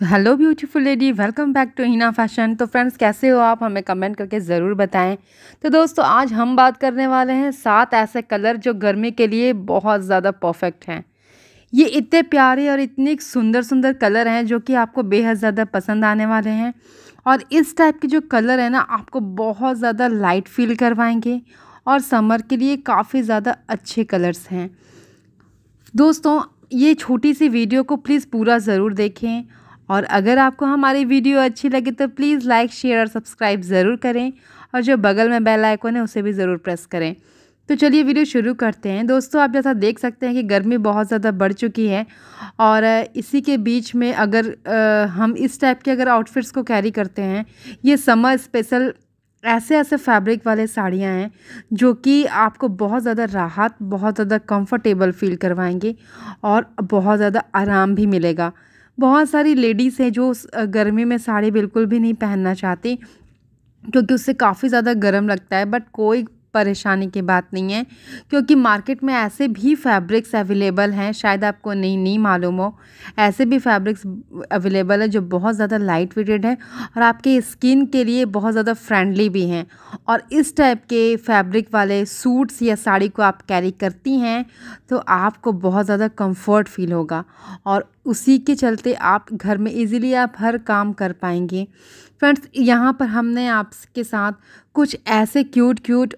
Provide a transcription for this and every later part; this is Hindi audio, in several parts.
तो hello beautiful lady welcome back to Hina fashion तो फ्रेंड्स कैसे हो आप? हमें कमेंट करके ज़रूर बताएँ। तो दोस्तों, आज हम बात करने वाले हैं सात ऐसे कलर जो गर्मी के लिए बहुत ज़्यादा परफेक्ट हैं। ये इतने प्यारे और इतने सुंदर सुंदर कलर हैं जो कि आपको बेहद ज़्यादा पसंद आने वाले हैं। और इस टाइप के जो कलर है ना, आपको बहुत ज़्यादा लाइट फील करवाएँगे और समर के लिए काफ़ी ज़्यादा अच्छे कलर्स हैं। दोस्तों, ये छोटी सी वीडियो को प्लीज़ पूरा ज़रूर देखें और अगर आपको हमारी वीडियो अच्छी लगे तो प्लीज़ लाइक शेयर और सब्सक्राइब ज़रूर करें और जो बगल में बेल आइकन है उसे भी ज़रूर प्रेस करें। तो चलिए वीडियो शुरू करते हैं। दोस्तों आप जैसा देख सकते हैं कि गर्मी बहुत ज़्यादा बढ़ चुकी है और इसी के बीच में अगर आ, हम इस टाइप के अगर आउटफिट्स को कैरी करते हैं ये समर स्पेशल ऐसे ऐसे फैब्रिक वाले साड़ियाँ हैं जो कि आपको बहुत ज़्यादा राहत बहुत ज़्यादा कंफर्टेबल फील करवाएँगे और बहुत ज़्यादा आराम भी मिलेगा। बहुत सारी लेडीज़ हैं जो गर्मी में साड़ी बिल्कुल भी नहीं पहनना चाहती, क्योंकि उससे काफ़ी ज़्यादा गर्म लगता है बट कोई परेशानी की बात नहीं है, क्योंकि मार्केट में ऐसे भी फैब्रिक्स अवेलेबल हैं, शायद आपको नहीं नहीं मालूम हो, ऐसे भी फैब्रिक्स अवेलेबल है जो बहुत ज़्यादा लाइट वेटेड है और आपके स्किन के लिए बहुत ज़्यादा फ्रेंडली भी हैं। और इस टाइप के फैब्रिक वाले सूट्स या साड़ी को आप कैरी करती हैं तो आपको बहुत ज़्यादा कंफर्ट फील होगा। और उसी के चलते आप घर में इजीली आप हर काम कर पाएँगे। फ्रेंड्स यहाँ पर हमने आपके साथ कुछ ऐसे क्यूट क्यूट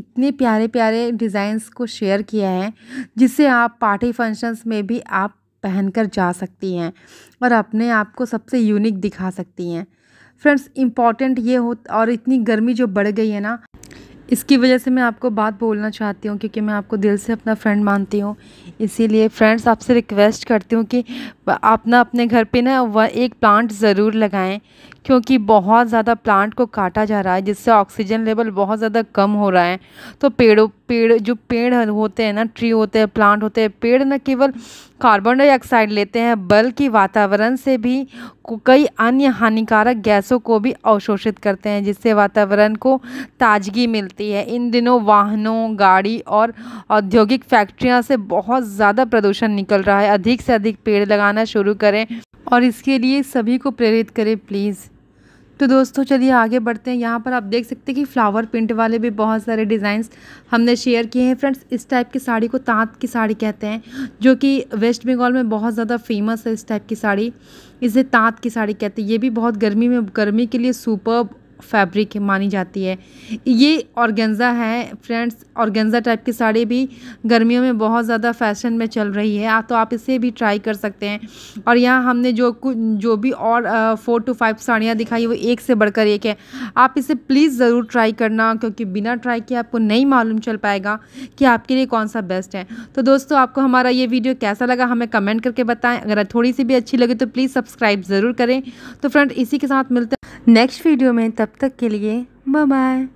इतने प्यारे प्यारे डिज़ाइंस को शेयर किया है, जिसे आप पार्टी फ़ंक्शंस में भी आप पहनकर जा सकती हैं और अपने आप को सबसे यूनिक दिखा सकती हैं। फ्रेंड्स, इंपॉर्टेंट ये हो और इतनी गर्मी जो बढ़ गई है ना इसकी वजह से मैं आपको बात बोलना चाहती हूँ, क्योंकि मैं आपको दिल से अपना फ्रेंड मानती हूँ। इसीलिए फ्रेंड्स आपसे रिक्वेस्ट करती हूँ कि आप ना अपने घर पे ना वह एक प्लांट ज़रूर लगाएँ, क्योंकि बहुत ज़्यादा प्लांट को काटा जा रहा है, जिससे ऑक्सीजन लेवल बहुत ज़्यादा कम हो रहा है। तो पेड़ों, पेड़, जो पेड़ होते हैं ना ट्री होते हैं प्लांट होते हैं, पेड़ न केवल कार्बन डाइऑक्साइड लेते हैं। बल्कि वातावरण से भी कई अन्य हानिकारक गैसों को भी अवशोषित करते हैं, जिससे वातावरण को ताजगी मिलती है। इन दिनों वाहनों, गाड़ी और औद्योगिक फैक्ट्रियाँ से बहुत ज़्यादा प्रदूषण निकल रहा है। अधिक से अधिक पेड़ लगाना शुरू करें और इसके लिए सभी को प्रेरित करें, प्लीज़। तो दोस्तों चलिए आगे बढ़ते हैं। यहाँ पर आप देख सकते हैं कि फ्लावर प्रिंट वाले भी बहुत सारे डिज़ाइंस हमने शेयर किए हैं। फ्रेंड्स इस टाइप की साड़ी को तांत की साड़ी कहते हैं, जो कि वेस्ट बंगाल में बहुत ज़्यादा फ़ेमस है इस टाइप की साड़ी। इसे तांत की साड़ी कहते हैं। ये भी बहुत गर्मी में, गर्मी के लिए सुपर फैब्रिक मानी जाती है। ये ऑर्गेन्ज़ा है, फ्रेंड्स। ऑर्गेन्ज़ा टाइप की साड़ी भी गर्मियों में बहुत ज़्यादा फ़ैशन में चल रही है। तो आप इसे भी ट्राई कर सकते हैं। और यहाँ हमने जो कुछ जो भी और फोर टू फाइव साड़ियाँ दिखाई, वो एक से बढ़कर एक है। आप इसे प्लीज़ ज़रूर ट्राई करना, क्योंकि बिना ट्राई किए आपको नहीं मालूम चल पाएगा कि आपके लिए कौन सा बेस्ट है। तो दोस्तों, आपको हमारा ये वीडियो कैसा लगा, हमें कमेंट करके बताएँ। अगर थोड़ी सी भी अच्छी लगे तो प्लीज़ सब्सक्राइब ज़रूर करें। तो फ्रेंड इसी के साथ मिलते हैं। नेक्स्ट वीडियो में, तब तक के लिए बाय बाय